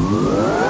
Música